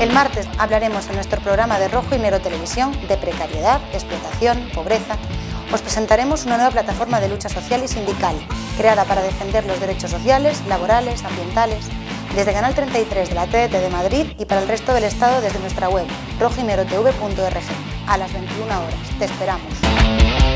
El martes hablaremos en nuestro programa de Rojo y Negro Televisión de precariedad, explotación, pobreza. Os presentaremos una nueva plataforma de lucha social y sindical, creada para defender los derechos sociales, laborales, ambientales, desde Canal 33 de la TDT de Madrid y para el resto del Estado desde nuestra web, rojinerotv.org, a las 21 horas. Te esperamos.